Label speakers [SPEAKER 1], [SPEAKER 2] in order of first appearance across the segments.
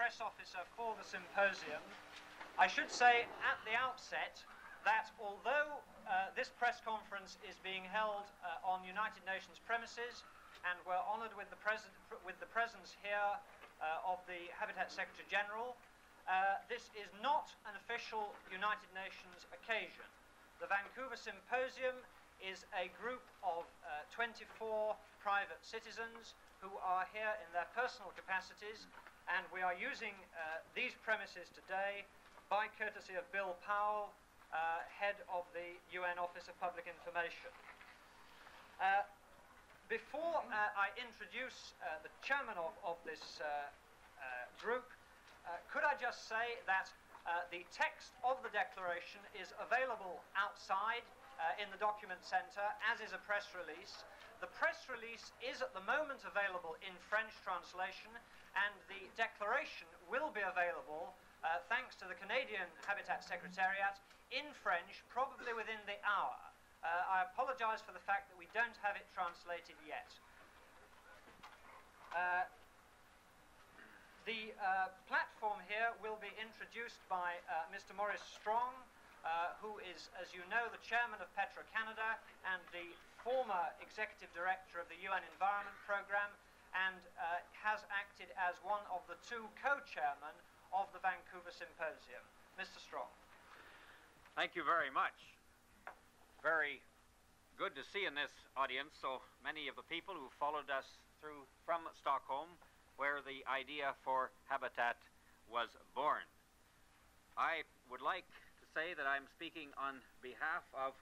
[SPEAKER 1] press officer for the symposium. I should say at the outset that although uh, this press conference is being held uh, on United Nations premises, and we're honoured with the, with the presence here uh, of the Habitat Secretary General, uh, this is not an official United Nations occasion. The Vancouver Symposium is a group of uh, 24 private citizens who are here in their personal capacities, and we are using uh, these premises today by courtesy of Bill Powell, uh, head of the UN Office of Public Information. Uh, before uh, I introduce uh, the chairman of, of this group, could I just say that the text of the declaration is available outside uh, in the document center, as is a press release. The press release is at the moment available in French translation, and the declaration will be available uh, thanks to the Canadian Habitat Secretariat in French, probably within the hour. Uh, I apologize for the fact that we don't have it translated yet. Uh, the uh, platform here will be introduced by uh, Mr. Maurice Strong, uh, who is, as you know, the chairman of Petro-Canada and the former executive director of the UN Environment Programme and uh, has acted as one of the two co-chairmen of the Vancouver Symposium. Mr. Strong.
[SPEAKER 2] Thank you very much. Very good to see in this audience so many of the people who followed us through from Stockholm, where the idea for Habitat was born. I would like to say that I'm speaking on behalf of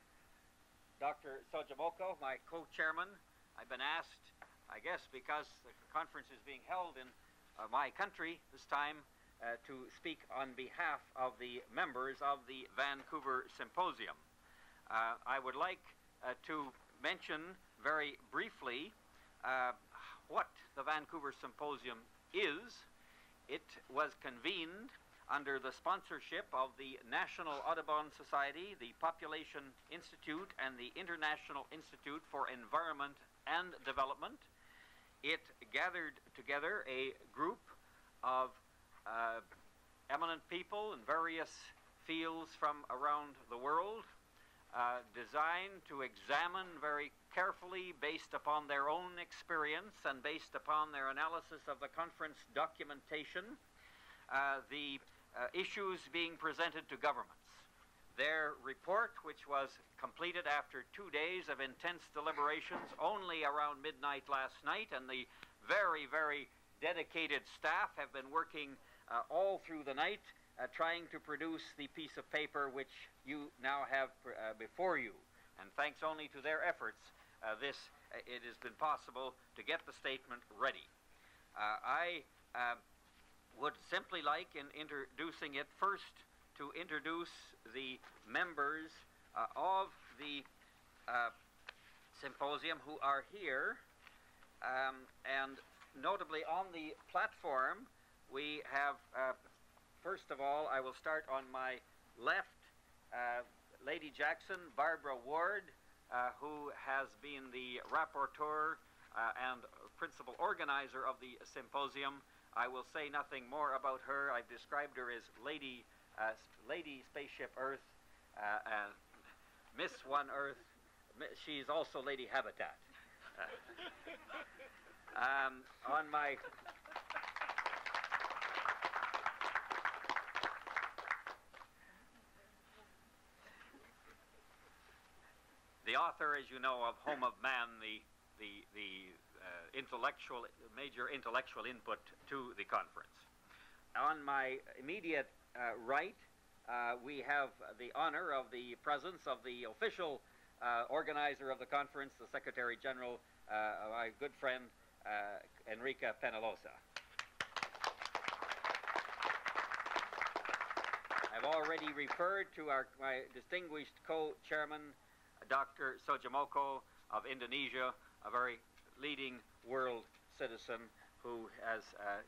[SPEAKER 2] Dr. Soedjatmoko, my co-chairman. I've been asked, I guess because the conference is being held in uh, my country this time, uh, to speak on behalf of the members of the Vancouver Symposium. Uh, I would like uh, to mention very briefly uh, what the Vancouver Symposium is. It was convened under the sponsorship of the National Audubon Society, the Population Institute, and the International Institute for Environment and Development. It gathered together a group of uh, eminent people in various fields from around the world, uh, designed to examine very carefully, based upon their own experience and based upon their analysis of the conference documentation, uh, the uh, issues being presented to governments. Their report, which was completed after two days of intense deliberations, only around midnight last night, and the very, very dedicated staff have been working uh, all through the night uh, trying to produce the piece of paper which you now have uh, before you. And thanks only to their efforts, uh, this uh, it has been possible to get the statement ready. I would simply like, in introducing it, first to introduce the members uh, of the uh, symposium who are here. Um, and notably on the platform, we have, uh, first of all, I will start on my left, uh, Lady Jackson, Barbara Ward, uh, who has been the rapporteur uh, and principal organizer of the symposium. I will say nothing more about her. I've described her as Lady, uh, Lady Spaceship Earth, uh, uh, Miss One Earth. She's also Lady Habitat. Uh, um, on my the author, as you know, of Home of Man, the the the uh, intellectual, major intellectual input to the conference. On my immediate uh, right, uh, we have the honor of the presence of the official uh, organizer of the conference, the Secretary General, uh, my good friend uh, Enrique Peñalosa. I've already referred to our, my distinguished co-chairman, Dr. Soedjatmoko of Indonesia, a very leading world citizen who has uh,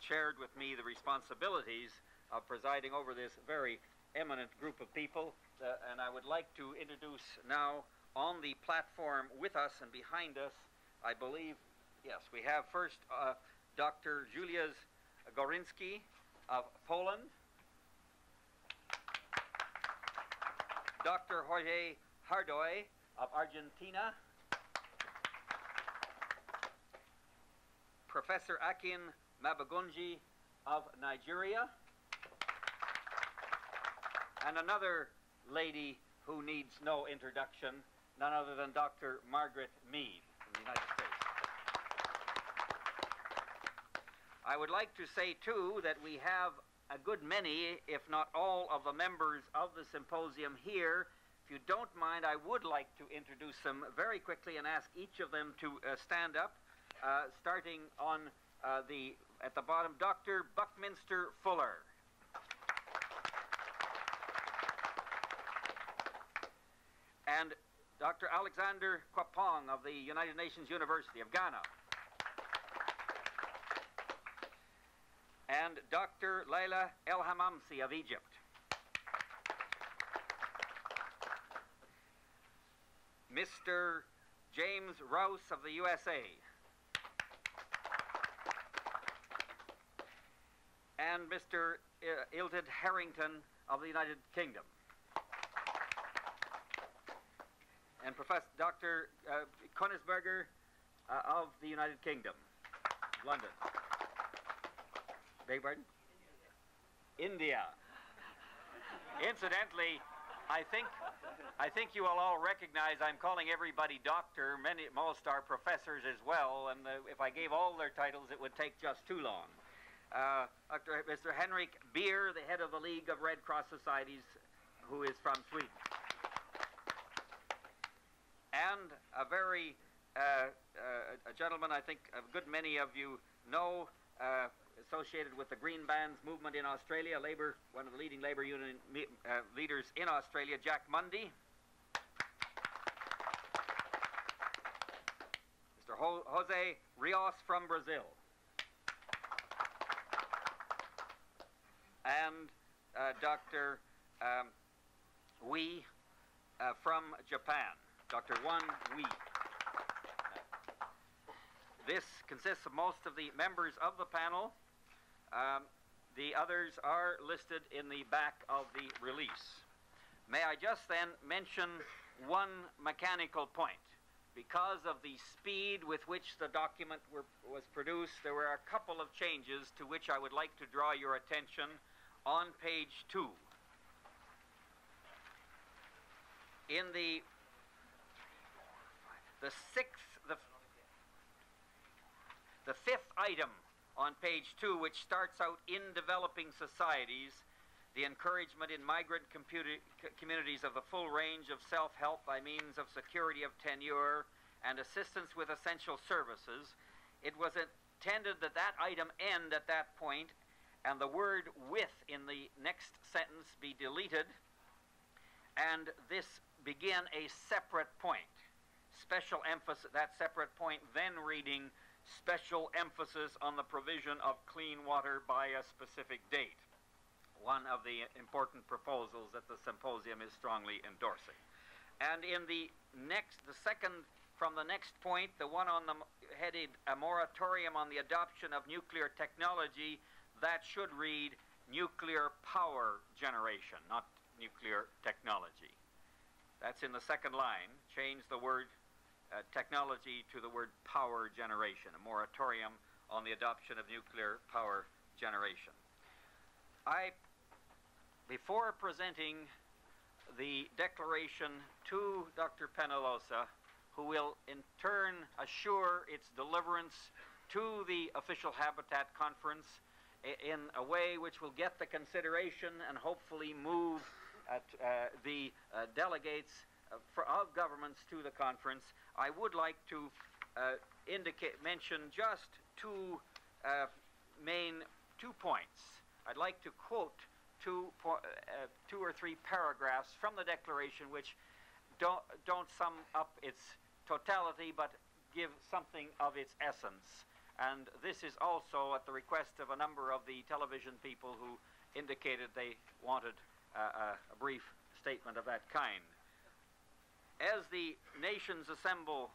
[SPEAKER 2] shared with me the responsibilities of presiding over this very eminent group of people. Uh, and I would like to introduce now on the platform with us and behind us, I believe, yes, we have first uh, Dr. Julius Gorinski of Poland, Dr. Jorge Hardoy of Argentina, Professor Akin Mabogunje of Nigeria, and another lady who needs no introduction, none other than Dr. Margaret Mead from the United States. I would like to say, too, that we have a good many, if not all, of the members of the symposium here. If you don't mind, I would like to introduce them very quickly and ask each of them to uh, stand up, uh, starting on uh, the at the bottom, Dr. Buckminster Fuller. And Dr. Alexander Kwapong of the United Nations University of Ghana. And Dr. Laila El Hamamsi of Egypt. Mr. James Rouse of the USA. and Mr. Uh, Illtyd Harrington of the United Kingdom. And Professor Dr. Uh, uh, of the United Kingdom, London. Beg pardon? India. Incidentally, I think I think you will all recognize I'm calling everybody doctor. Many, most are professors as well, and uh, if I gave all their titles, it would take just too long. Uh, Dr. Mr. Henrik Beer, the head of the League of Red Cross Societies, who is from Sweden. And a very uh, uh, a gentleman I think a good many of you know, uh, associated with the Green Bans movement in Australia, labor, one of the leading labor union uh, leaders in Australia, Jack Mundey. Mr. Ho Jose Rios from Brazil. and uh, Dr. Um, Wee uh, from Japan, Dr. Wan Wee. This consists of most of the members of the panel. Um, the others are listed in the back of the release. May I just then mention one mechanical point? Because of the speed with which the document were, was produced, there were a couple of changes to which I would like to draw your attention on page two. In the the sixth, the, the fifth item on page two, which starts out in developing societies, the encouragement in migrant communities of the full range of self help by means of security of tenure and assistance with essential services. It was intended that that item end at that point and the word with in the next sentence be deleted, and this begin a separate point. Special emphasis, that separate point then reading special emphasis on the provision of clean water by a specific date. One of the important proposals that the symposium is strongly endorsing. And in the next, the second from the next point, the one on the headed a moratorium on the adoption of nuclear technology that should read nuclear power generation, not nuclear technology. That's in the second line. Change the word uh, technology to the word power generation, a moratorium on the adoption of nuclear power generation. I, before presenting the declaration to Dr. Peñalosa, who will in turn assure its deliverance to the official Habitat Conference in a way which will get the consideration and hopefully move uh, the uh, delegates for, of governments to the conference, I would like to uh, indicate, mention just two uh, main two points. I'd like to quote two, two or three paragraphs from the declaration which don't, don't sum up its totality but give something of its essence. And this is also at the request of a number of the television people who indicated they wanted uh, a brief statement of that kind. As the nations assemble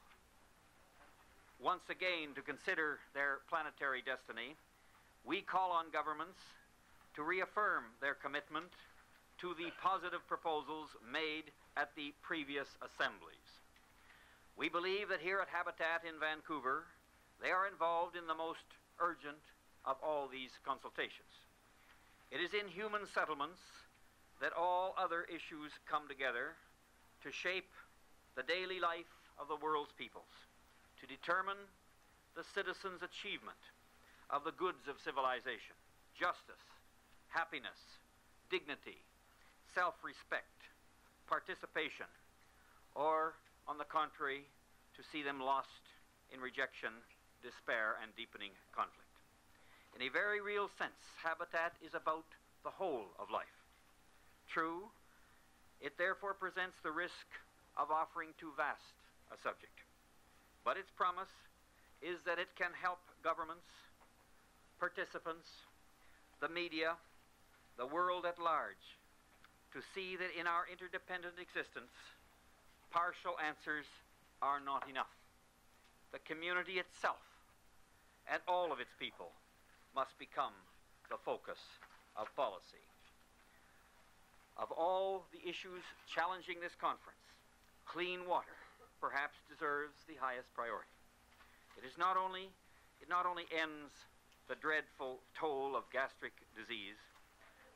[SPEAKER 2] once again to consider their planetary destiny, we call on governments to reaffirm their commitment to the positive proposals made at the previous assemblies. We believe that here at Habitat in Vancouver, they are involved in the most urgent of all these consultations. It is in human settlements that all other issues come together to shape the daily life of the world's peoples, to determine the citizens' achievement of the goods of civilization justice, happiness, dignity, self respect, participation, or, on the contrary, to see them lost in rejection, despair, and deepening conflict. In a very real sense, habitat is about the whole of life. True, it therefore presents the risk of offering too vast a subject. But its promise is that it can help governments, participants, the media, the world at large, to see that in our interdependent existence, partial answers are not enough. The community itself and all of its people must become the focus of policy. Of all the issues challenging this conference, clean water perhaps deserves the highest priority. It is not only it not only ends the dreadful toll of gastric disease,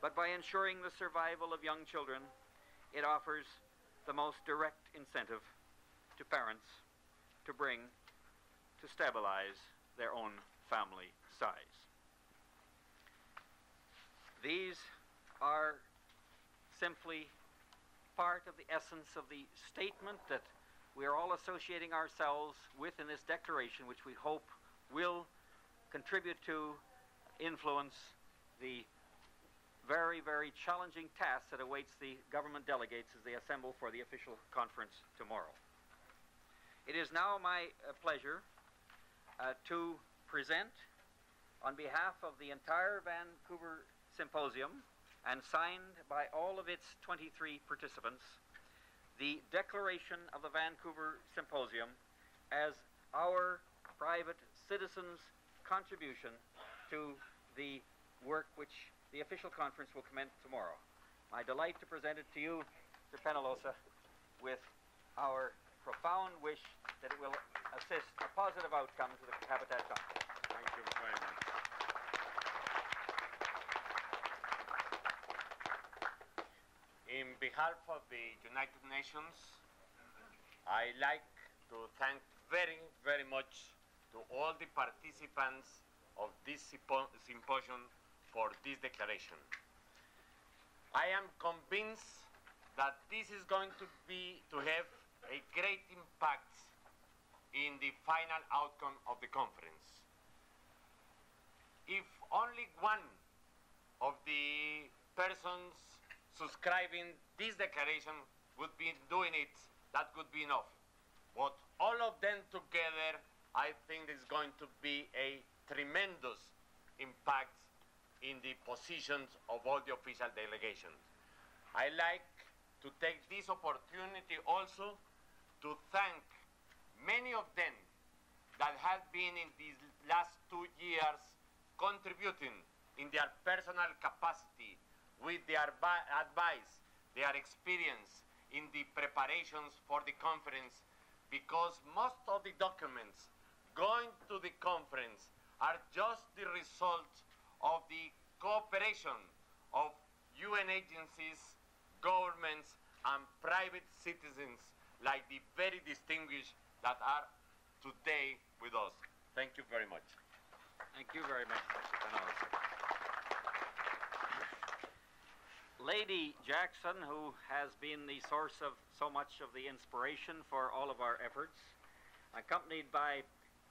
[SPEAKER 2] but by ensuring the survival of young children, it offers the most direct incentive to parents to bring to stabilize their own family size. These are simply part of the essence of the statement that we are all associating ourselves with in this declaration, which we hope will contribute to influence the very, very challenging task that awaits the government delegates as they assemble for the official conference tomorrow. It is now my uh, pleasure uh, to present, on behalf of the entire Vancouver Symposium and signed by all of its 23 participants, the declaration of the Vancouver Symposium as our private citizens' contribution to the work which the official conference will commence tomorrow. My delight to present it to you, Mr. Peñalosa, with our profound wish that it will assist a positive outcome to the Habitat Conference.
[SPEAKER 3] Thank you very much. In behalf of the United Nations, I like to thank very, very much to all the participants of this symposium for this declaration. I am convinced that this is going to be to have a great impact in the final outcome of the conference. If only one of the persons subscribing this declaration would be doing it, that would be enough. But all of them together, I think is going to be a tremendous impact in the positions of all the official delegations. I like to take this opportunity also to thank many of them that have been in these last two years contributing in their personal capacity with their advice, their experience in the preparations for the conference because most of the documents going to the conference are just the result of the cooperation of UN agencies, governments, and private citizens like the very distinguished that are today with us. Thank you very much.
[SPEAKER 2] Thank you very much, Mr. Lady Jackson, who has been the source of so much of the inspiration for all of our efforts, accompanied by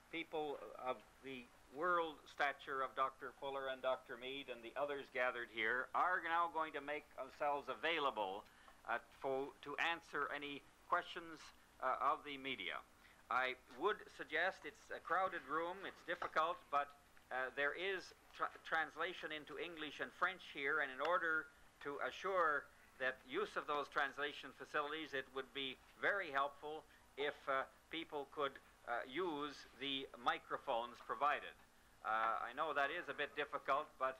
[SPEAKER 2] people of the world stature of Dr. Fuller and Dr. Mead and the others gathered here are now going to make themselves available uh, to answer any questions uh, of the media. I would suggest it's a crowded room, it's difficult, but uh, there is tra translation into English and French here, and in order to assure that use of those translation facilities, it would be very helpful if uh, people could uh, use the microphones provided. Uh, I know that is a bit difficult, but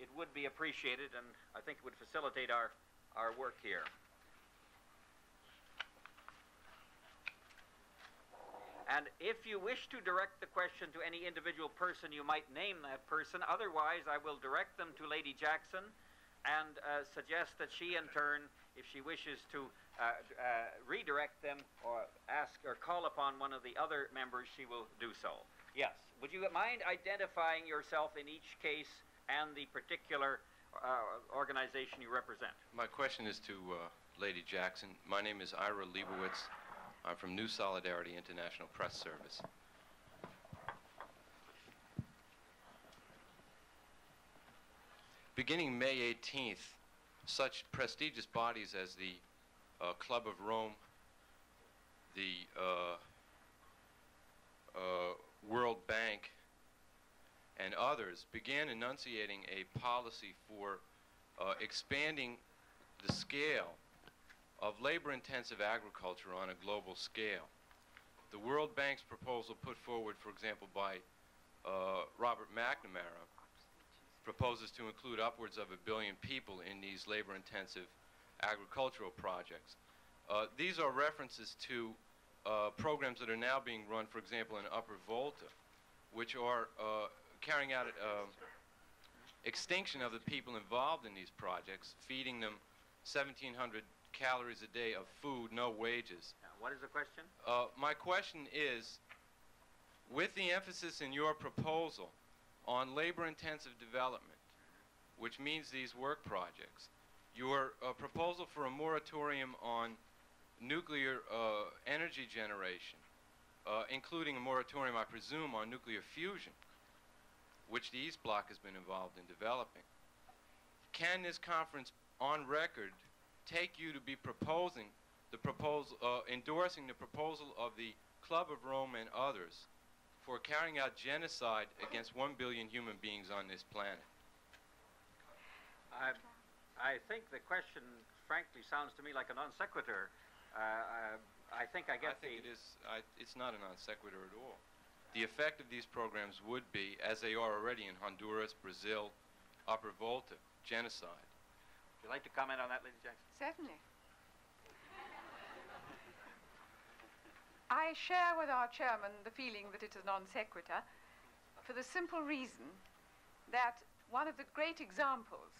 [SPEAKER 2] it would be appreciated, and I think it would facilitate our, our work here. And if you wish to direct the question to any individual person, you might name that person. Otherwise, I will direct them to Lady Jackson and uh, suggest that she, in turn, if she wishes to uh, uh, redirect them or ask or call upon one of the other members, she will do so. Yes. Would you mind identifying yourself in each case and the particular uh, organization you represent?
[SPEAKER 4] My question is to uh, Lady Jackson. My name is Ira Leibowitz. I'm from New Solidarity International Press Service. Beginning May 18th, such prestigious bodies as the uh, Club of Rome, the uh, uh, World Bank, and others began enunciating a policy for uh, expanding the scale of labor-intensive agriculture on a global scale. The World Bank's proposal put forward, for example, by uh, Robert McNamara, proposes to include upwards of a billion people in these labor-intensive agricultural projects. Uh, these are references to uh, programs that are now being run, for example, in Upper Volta, which are uh, carrying out uh, extinction of the people involved in these projects, feeding them 1,700 calories a day of food, no wages.
[SPEAKER 2] Now, what is the question?
[SPEAKER 4] Uh, my question is, with the emphasis in your proposal on labor-intensive development, which means these work projects, your uh, proposal for a moratorium on nuclear uh, energy generation, uh, including a moratorium, I presume, on nuclear fusion, which the East Bloc has been involved in developing. Can this conference, on record, take you to be proposing the proposal, uh, endorsing the proposal of the Club of Rome and others for carrying out genocide against one billion human beings on this planet?
[SPEAKER 2] I, I think the question, frankly, sounds to me like a non sequitur. Uh, uh, I think I get
[SPEAKER 4] I think
[SPEAKER 2] the.
[SPEAKER 4] it is. I, it's not a non sequitur at all. The effect of these programs would be, as they are already in Honduras, Brazil, Upper Volta, genocide.
[SPEAKER 2] Would you like to comment on that, Lady Jackson?
[SPEAKER 5] Certainly. I share with our chairman the feeling that it is non sequitur for the simple reason that one of the great examples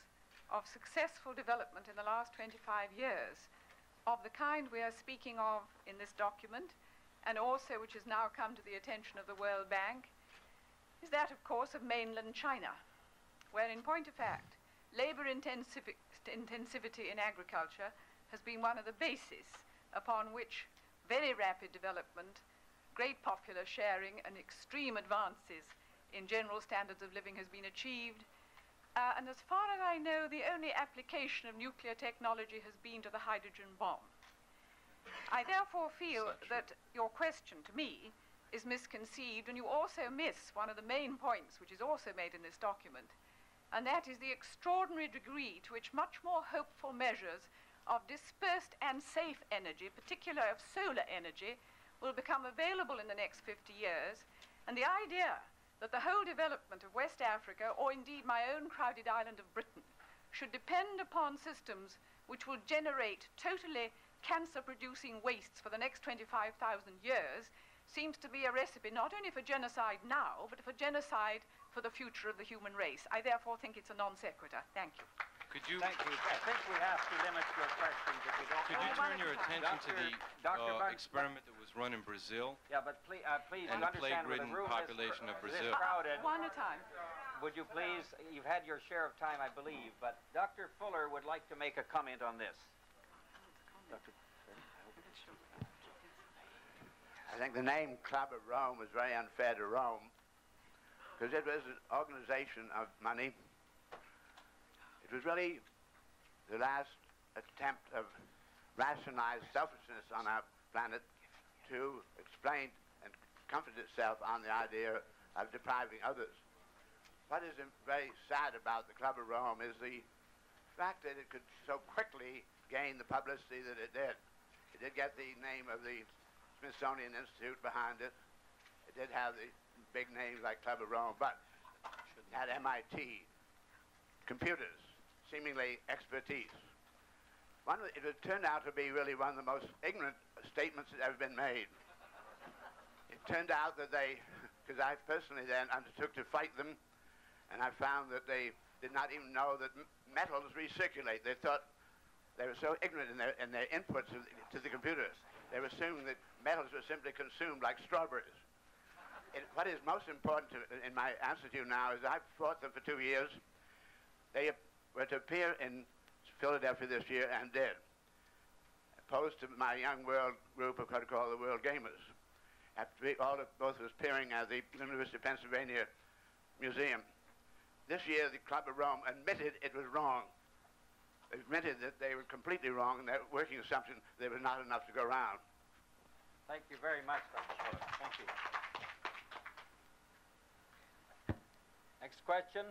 [SPEAKER 5] of successful development in the last 25 years of the kind we are speaking of in this document and also which has now come to the attention of the World Bank is that, of course, of mainland China, where, in point of fact, labor intensivi- intensivity in agriculture has been one of the bases upon which very rapid development, great popular sharing, and extreme advances in general standards of living has been achieved. Uh, and as far as I know, the only application of nuclear technology has been to the hydrogen bomb. I therefore feel
[SPEAKER 4] That's not true.
[SPEAKER 5] that your question to me is misconceived, and you also miss one of the main points which is also made in this document, and that is the extraordinary degree to which much more hopeful measures of dispersed and safe energy, particularly of solar energy, will become available in the next 50 years. And the idea that the whole development of West Africa, or indeed my own crowded island of Britain, should depend upon systems which will generate totally cancer producing wastes for the next 25,000 years seems to be a recipe not only for genocide now, but for genocide for the future of the human race. I therefore think it's a non sequitur. Thank you.
[SPEAKER 4] Could you
[SPEAKER 2] Thank you. I think we have to limit your questions if we don't.
[SPEAKER 4] could you turn your
[SPEAKER 5] at a time.
[SPEAKER 4] attention to the
[SPEAKER 2] Dr.
[SPEAKER 4] uh, experiment that was run in Brazil?
[SPEAKER 2] Yeah, but please, uh, please
[SPEAKER 4] And the
[SPEAKER 2] understand the
[SPEAKER 4] plague-ridden
[SPEAKER 2] room
[SPEAKER 4] population
[SPEAKER 2] is,
[SPEAKER 4] of Brazil.
[SPEAKER 2] crowded.
[SPEAKER 5] One at a time.
[SPEAKER 2] Would you please? You've had your share of time, I believe, but Dr. Fuller would like to make a comment on this. Dr.
[SPEAKER 6] I think the name Club of Rome was very unfair to Rome because it was an organization of money. It was really the last attempt of rationalized selfishness on our planet to explain and comfort itself on the idea of depriving others. What is very sad about the Club of Rome is the fact that it could so quickly gain the publicity that it did. It did get the name of the Smithsonian Institute behind it. It did have the big names like Club of Rome, but at MIT, computers, seemingly expertise. One, it turned out to be really one of the most ignorant statements that ever been made. It turned out that they, because I personally then undertook to fight them, and I found that they did not even know that metals recirculate. They thought they were so ignorant in their, in their inputs to the computers. They were assuming that metals were simply consumed like strawberries. It, what is most important to, in my answer to you now is I've fought them for two years. They were to appear in Philadelphia this year and did, opposed to my young world group of what I call the World Gamers. After all of, both was appearing at the University of Pennsylvania Museum. This year, the Club of Rome admitted it was wrong. Admitted that they were completely wrong and their working assumption there was not enough to go around.
[SPEAKER 2] Thank you very much, Dr. Schiller. Thank you. Next question.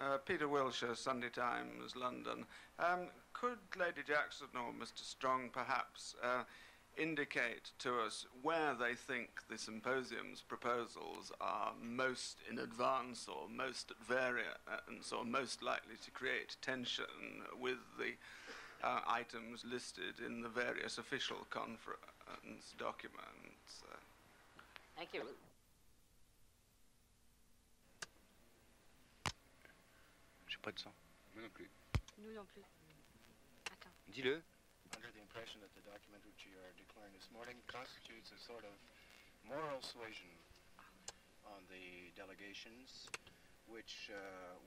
[SPEAKER 7] Uh, Peter Wilsher, Sunday Times, London. Um, could Lady Jackson or Mr. Strong perhaps uh, indicate to us where they think the symposium's proposals are most in advance or most at variance or most likely to create tension with the uh, items listed in the various official conference documents? Uh,
[SPEAKER 2] Thank you.
[SPEAKER 8] Pas de son. Moi non plus.
[SPEAKER 9] Nous non plus. Attends.
[SPEAKER 8] Dis-le.
[SPEAKER 10] Under the impression that the document which you are declaring this morning constitutes a sort of moral suasion on the delegations which uh,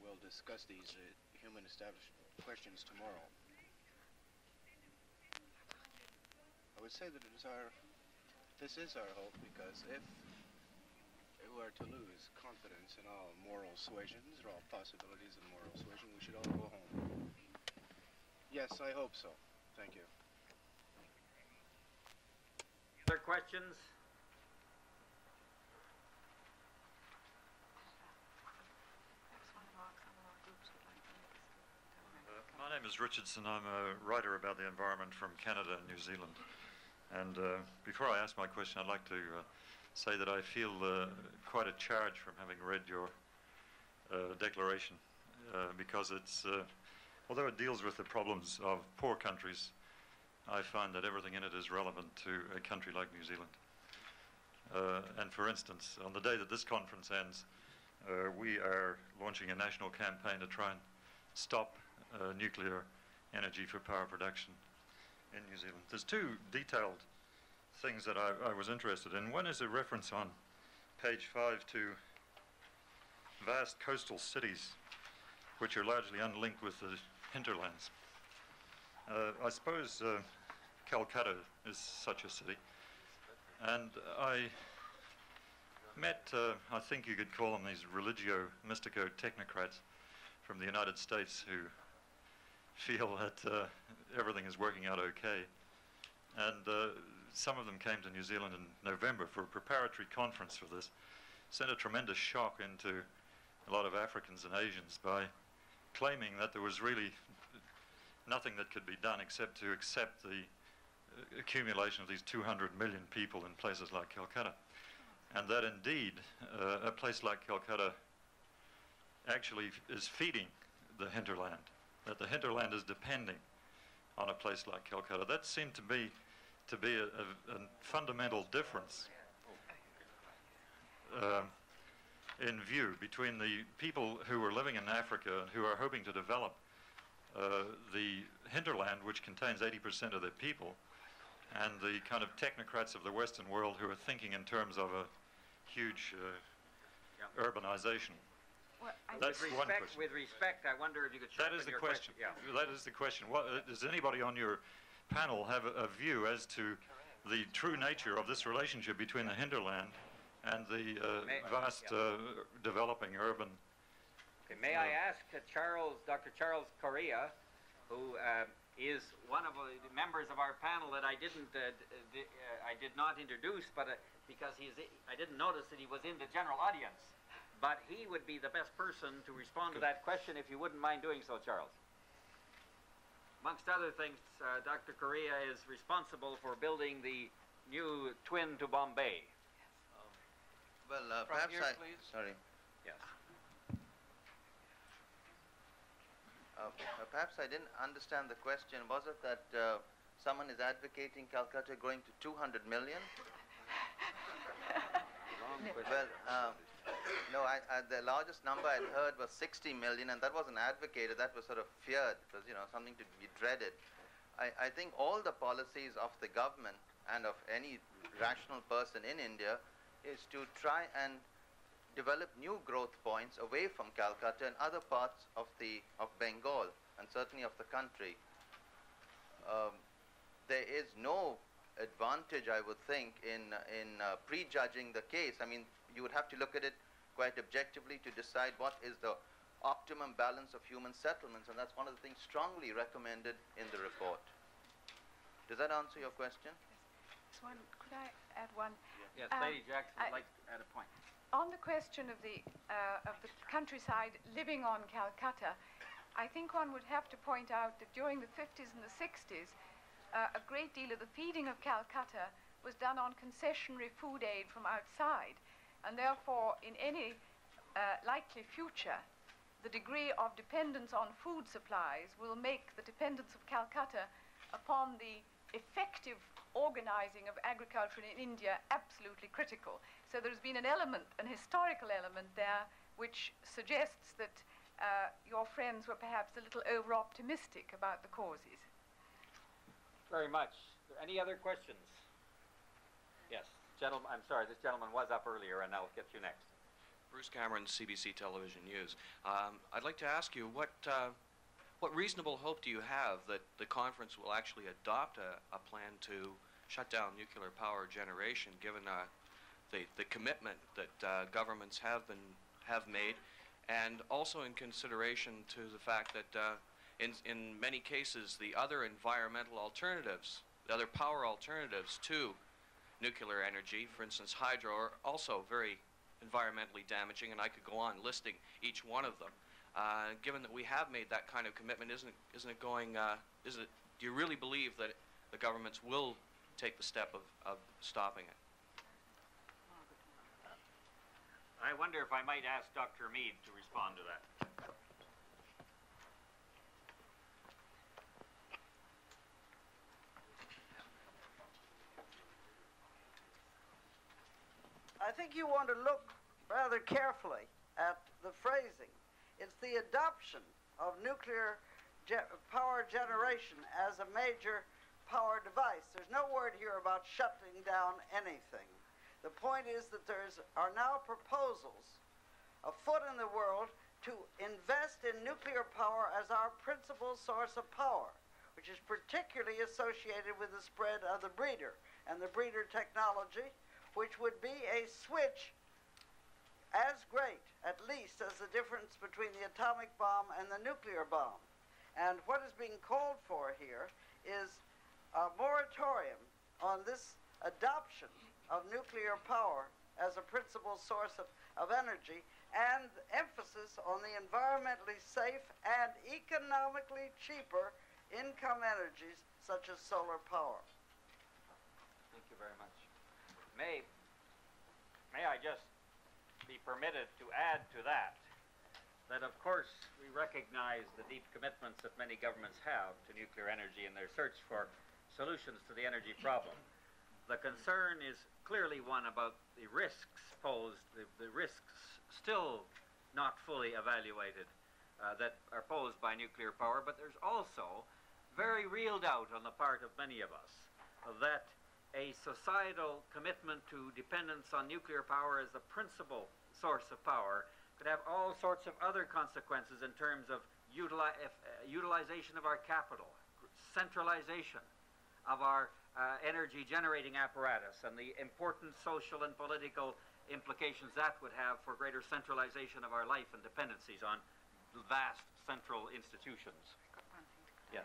[SPEAKER 10] will discuss these uh, human establishment questions tomorrow. I would say that it is our, this is our hope because if we are to lose confidence in all moral suasions or all possibilities of moral suasion, we should all go home. Yes, I hope so. Thank you.
[SPEAKER 2] Other questions?
[SPEAKER 11] My name is Richardson. I'm a writer about the environment from Canada and New Zealand. And uh, before I ask my question, I'd like to uh, say that I feel uh, quite a charge from having read your uh, declaration uh, because it's, uh, although it deals with the problems of poor countries, I find that everything in it is relevant to a country like New Zealand. and for instance, on the day that this conference ends, we are launching a national campaign to try and stop uh, nuclear energy for power production in New Zealand. There's two detailed things that I, I, was interested in. One is a reference on page five to vast coastal cities, which are largely unlinked with the hinterlands. Uh, I suppose uh, Calcutta is such a city. And I met, uh, I think you could call them these religio mystico technocrats from the United States who feel that uh, everything is working out okay. And uh, some of them came to New Zealand in November for a preparatory conference for this, sent a tremendous shock into a lot of Africans and Asians by claiming that there was really nothing that could be done except to accept the accumulation of these 200 million people in places like Calcutta. And that indeed, uh, a place like Calcutta actually is feeding the hinterland that the hinterland is depending on a place like Calcutta. That seemed to be to be a, a, a fundamental difference uh, in view between the people who are living in Africa and who are hoping to develop uh, the hinterland, which contains 80% of their people, and the kind of technocrats of the Western world who are thinking in terms of a huge uh,
[SPEAKER 2] yeah.
[SPEAKER 11] urbanization.
[SPEAKER 5] Well,
[SPEAKER 11] That's
[SPEAKER 2] with
[SPEAKER 11] one
[SPEAKER 2] respect,
[SPEAKER 11] question.
[SPEAKER 2] with respect, I wonder if you could
[SPEAKER 11] That is the
[SPEAKER 2] your
[SPEAKER 11] question.
[SPEAKER 2] Yeah.
[SPEAKER 11] That is the question. What, uh, does anybody on your panel have a, a view as to the true nature of this relationship between the hinterland and the uh, vast uh, developing urban?
[SPEAKER 2] Okay, may I ask uh, Charles, Dr. Charles Correa, who uh, is one of the members of our panel that I didn't, uh, uh, I did not introduce, but uh, because he's, I didn't notice that he was in the general audience. But he would be the best person to respond to that question if you wouldn't mind doing so, Charles. Amongst other things, uh, Dr. Correa is responsible for building the new twin to Bombay.
[SPEAKER 12] Well, uh, perhaps
[SPEAKER 2] here,
[SPEAKER 12] I.
[SPEAKER 2] please.
[SPEAKER 12] Sorry.
[SPEAKER 2] Yes.
[SPEAKER 12] Uh, perhaps I didn't understand the question. Was it that uh, someone is advocating Calcutta going to 200 million? well, uh, no, I, I, the largest number I'd heard was 60 million, and that wasn't advocated. That was sort of feared. It was, you know, something to be dreaded. I, I think all the policies of the government and of any rational person in India is to try and develop new growth points away from Calcutta and other parts of the of Bengal and certainly of the country. Um, there is no advantage, I would think, in in uh, prejudging the case. I mean, you would have to look at it quite objectively to decide what is the optimum balance of human settlements, and that's one of the things strongly recommended in the report. Does that answer your question?
[SPEAKER 5] This one, could I add one?
[SPEAKER 2] Yes,
[SPEAKER 5] Um,
[SPEAKER 2] Lady Jackson would
[SPEAKER 5] I-
[SPEAKER 2] like to add a point.
[SPEAKER 5] On the question of the uh, of the countryside living on Calcutta, I think one would have to point out that during the 50s and the 60s, uh, a great deal of the feeding of Calcutta was done on concessionary food aid from outside, and therefore, in any uh, likely future, the degree of dependence on food supplies will make the dependence of Calcutta upon the effective organizing of agriculture in India absolutely critical. So there's been an element, an historical element there, which suggests that uh, your friends were perhaps a little over optimistic about the causes.
[SPEAKER 2] Very much. Any other questions? Yes, gentlemen. I'm sorry, this gentleman was up earlier, and I'll get you next.
[SPEAKER 13] Bruce Cameron, CBC Television News. Um, I'd like to ask you what uh, what reasonable hope do you have that the conference will actually adopt a, a plan to shut down nuclear power generation, given uh, the the commitment that uh, governments have been have made, and also in consideration to the fact that uh, in in many cases the other environmental alternatives, the other power alternatives to nuclear energy, for instance hydro, are also very environmentally damaging, and I could go on listing each one of them. Uh, given that we have made that kind of commitment, isn't it, isn't it going? Uh, is it? Do you really believe that the governments will take the step of, of stopping it?
[SPEAKER 2] I wonder if I might ask Dr. Mead to respond to that.
[SPEAKER 14] I think you want to look rather carefully at the phrasing. It's the adoption of nuclear ge- power generation as a major power device. There's no word here about shutting down anything. The point is that there are now proposals afoot in the world to invest in nuclear power as our principal source of power, which is particularly associated with the spread of the breeder and the breeder technology, which would be a switch as great, at least, as the difference between the atomic bomb and the nuclear bomb. And what is being called for here is a moratorium on this adoption of nuclear power as a principal source of, of energy and emphasis on the environmentally safe and economically cheaper income energies such as solar power.
[SPEAKER 2] Thank you very much. May, may I just be permitted to add to that that, of course, we recognize the deep commitments that many governments have to nuclear energy in their search for solutions to the energy problem. The concern is clearly one about the risks posed, the, the risks still not fully evaluated uh, that are posed by nuclear power, but there's also very real doubt on the part of many of us that a societal commitment to dependence on nuclear power as the principal source of power could have all sorts of other consequences in terms of utili- if, uh, utilization of our capital, centralization of our uh, energy generating apparatus, and the important social and political implications that would have for greater centralization of our life and dependencies on vast central institutions. Yes.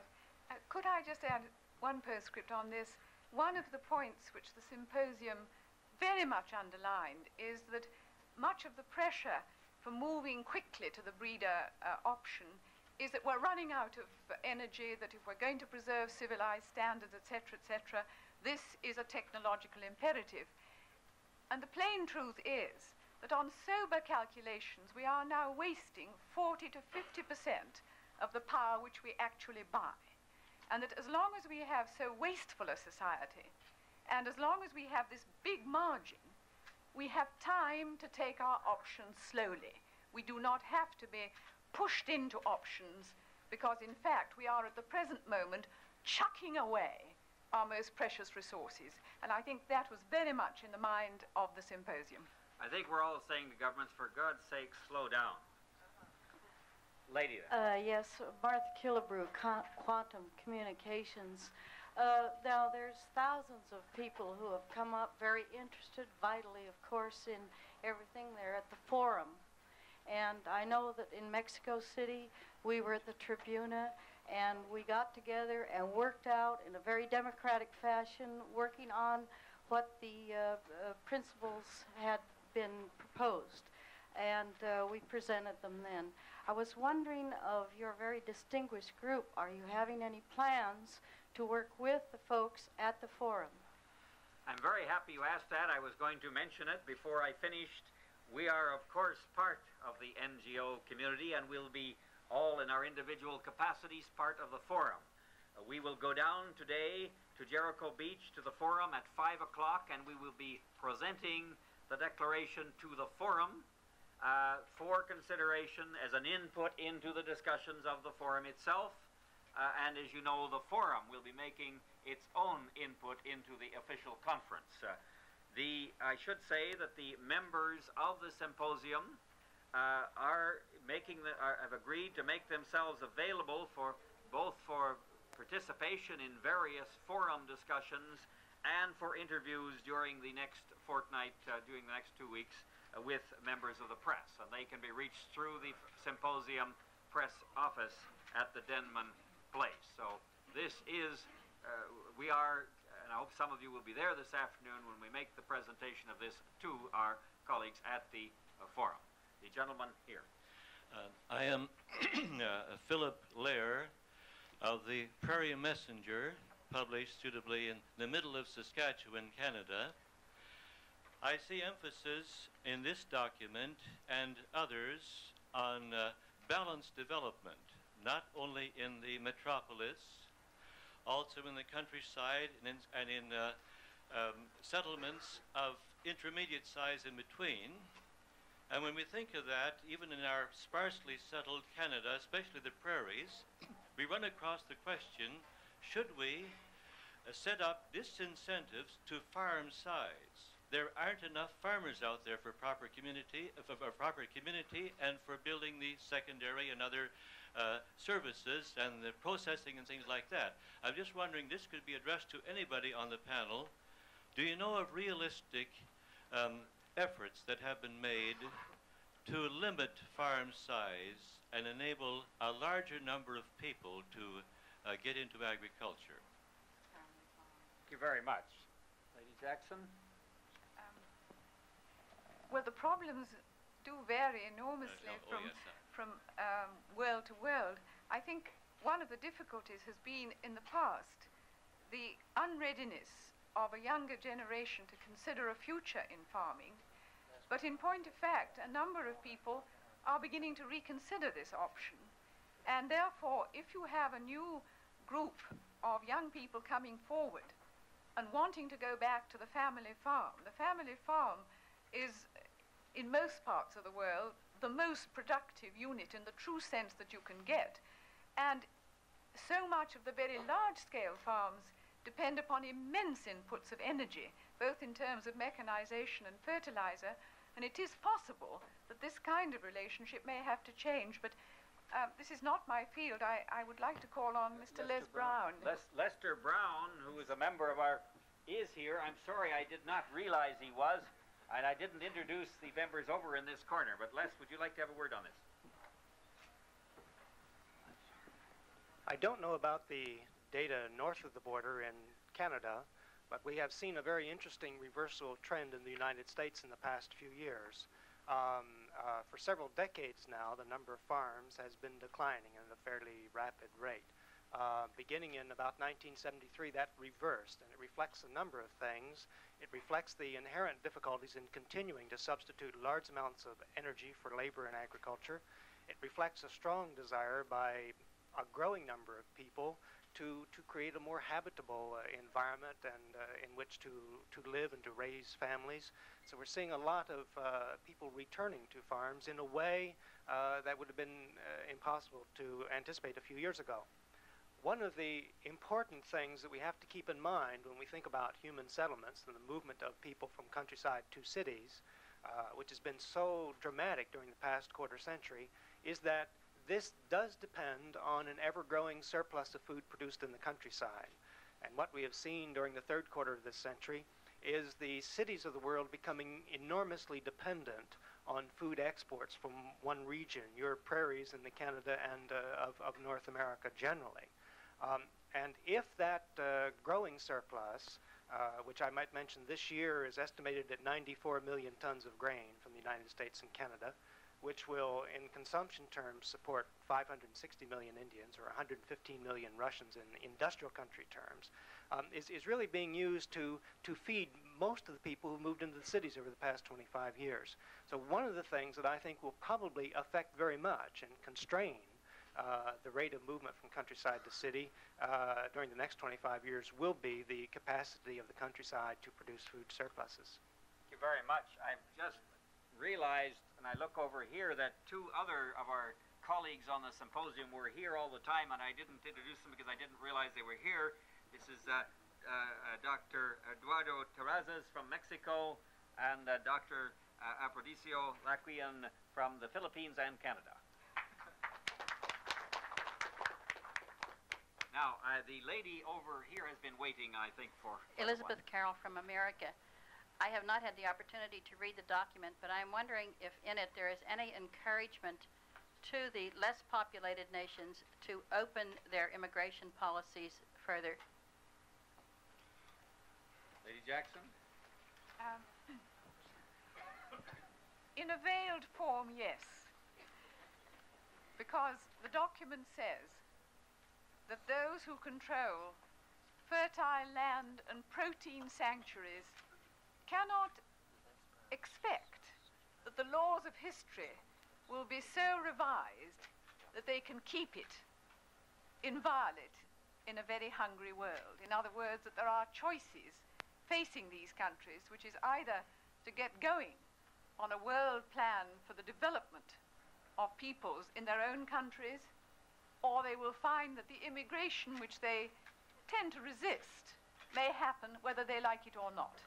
[SPEAKER 5] Uh, could I just add one postscript on this? One of the points which the symposium very much underlined is that much of the pressure for moving quickly to the breeder uh, option is that we're running out of energy, that if we're going to preserve civilized standards, etc., etc., this is a technological imperative. And the plain truth is that on sober calculations, we are now wasting 40 to 50 percent of the power which we actually buy. And that as long as we have so wasteful a society, and as long as we have this big margin, we have time to take our options slowly. We do not have to be pushed into options because, in fact, we are at the present moment chucking away our most precious resources. And I think that was very much in the mind of the symposium.
[SPEAKER 2] I think we're all saying to governments, for God's sake, slow down. Lady there.
[SPEAKER 15] Uh, yes, Martha Killebrew, Quantum Communications. Uh, now, there's thousands of people who have come up very interested, vitally, of course, in everything there at the forum. And I know that in Mexico City, we were at the Tribuna, and we got together and worked out in a very democratic fashion, working on what the uh, uh, principles had been proposed. And uh, we presented them then. I was wondering of your very distinguished group, are you having any plans to work with the folks at the forum?
[SPEAKER 2] I'm very happy you asked that. I was going to mention it before I finished. We are, of course, part of the NGO community and we'll be all in our individual capacities part of the forum. Uh, we will go down today to Jericho Beach to the forum at 5 o'clock and we will be presenting the declaration to the forum uh, for consideration as an input into the discussions of the forum itself. Uh, and as you know, the forum will be making its own input into the official conference. Uh, the, I should say that the members of the symposium uh, are making the, are, have agreed to make themselves available for both for participation in various forum discussions and for interviews during the next fortnight, uh, during the next two weeks, with members of the press. And they can be reached through the symposium press office at the Denman Place. So this is, uh, we are, and I hope some of you will be there this afternoon when we make the presentation of this to our colleagues at the uh, forum. The gentleman here.
[SPEAKER 16] Uh, I am uh, Philip Lair of the Prairie Messenger, published suitably in the middle of Saskatchewan, Canada. I see emphasis in this document and others on uh, balanced development, not only in the metropolis, also in the countryside and in, and in uh, um, settlements of intermediate size in between, and when we think of that, even in our sparsely settled Canada, especially the prairies, we run across the question should we uh, set up disincentives to farm size? There aren't enough farmers out there for proper community, for, for proper community, and for building the secondary and other uh, services and the processing and things like that. I'm just wondering, this could be addressed to anybody on the panel. Do you know of realistic um, efforts that have been made to limit farm size and enable a larger number of people to uh, get into agriculture.
[SPEAKER 2] Thank you very much. Lady Jackson?
[SPEAKER 5] Well, the problems do vary enormously
[SPEAKER 16] uh, no,
[SPEAKER 5] from,
[SPEAKER 16] oh, yes,
[SPEAKER 5] from um, world to world. I think one of the difficulties has been in the past the unreadiness of a younger generation to consider a future in farming but in point of fact, a number of people are beginning to reconsider this option. And therefore, if you have a new group of young people coming forward and wanting to go back to the family farm, the family farm is, in most parts of the world, the most productive unit in the true sense that you can get. And so much of the very large scale farms depend upon immense inputs of energy, both in terms of mechanization and fertilizer, and it is possible that this kind of relationship may have to change, but uh, this is not my field. I, I would like to call on Mr. Les Brown.
[SPEAKER 2] Les, Lester Brown, who is a member of our, is here. I'm sorry I did not realize he was, and I didn't introduce the members over in this corner. But Les, would you like to have a word on this?
[SPEAKER 17] I don't know about the data north of the border in Canada, but we have seen a very interesting reversal trend in the United States in the past few years. Um, uh, for several decades now, the number of farms has been declining at a fairly rapid rate. Uh, beginning in about 1973, that reversed, and it reflects a number of things. It reflects the inherent difficulties in continuing to substitute large amounts of energy for labor in agriculture. It reflects a strong desire by a growing number of people to, to create a more habitable uh, environment and uh, in which to, to live and to raise families. So we're seeing a lot of uh, people returning to farms in a way uh, that would have been uh, impossible to anticipate a few years ago. One of the important things that we have to keep in mind when we think about human settlements and the movement of people from countryside to cities, uh, which has been so dramatic during the past quarter century, is that this does depend on an ever growing surplus of food produced in the countryside. And what we have seen during the third quarter of this century is the cities of the world becoming enormously dependent on food exports from one region, your prairies in the Canada and uh, of, of, North America generally. Um, and if that uh, growing surplus, uh, which I might mention this year is estimated at 94 million tons of grain from the United States and Canada, which will, in consumption terms, support 560 million Indians or 115 million Russians in industrial country terms, um, is, is really being used to, to feed most of the people who moved into the cities over the past 25 years. So one of the things that I think will probably affect very much and constrain uh, the rate of movement from countryside to city uh, during the next 25 years will be the capacity of the countryside to produce food surpluses.
[SPEAKER 2] Thank you very much. I've just realized and I look over here that two other of our colleagues on the symposium were here all the time, and I didn't introduce them because I didn't realize they were here. This is uh, uh, uh Dr. Eduardo Terrazas from Mexico and Dr. Aphrodisio Laquian from the Philippines and Canada. Now, uh, the lady over here has been waiting, I think, for.
[SPEAKER 9] Elizabeth Carroll from America. I have not had the opportunity to read the document, but I'm wondering if in it there is any encouragement to the less populated nations to open their immigration policies further.
[SPEAKER 2] Lady Jackson?
[SPEAKER 5] Um, in a veiled form, yes. Because the document says that those who control fertile land and protein sanctuaries cannot expect that the laws of history will be so revised that they can keep it inviolate in a very hungry world. In other words, that there are choices facing these countries, which is either to get going on a world plan for the development of peoples in their own countries, or they will find that the immigration which they tend to resist may happen whether they like it or not.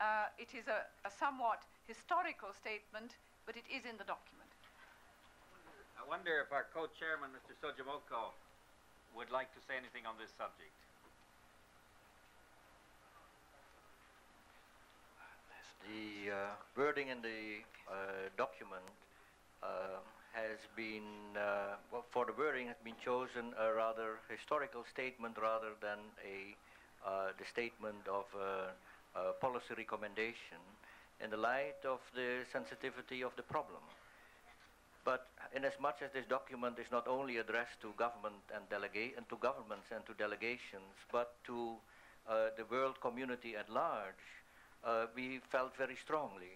[SPEAKER 5] Uh, it is a, a, somewhat historical statement, but it is in the document.
[SPEAKER 2] I wonder if our co-chairman, Mr. Soedjatmoko, would like to say anything on this subject.
[SPEAKER 18] The uh, wording in the uh, document uh, has been, uh, well, for the wording has been chosen a rather historical statement rather than a uh, the statement of uh, policy recommendation in the light of the sensitivity of the problem. But in as much as this document is not only addressed to government and delegate and to governments and to delegations, but to uh, the world community at large, uh, we felt very strongly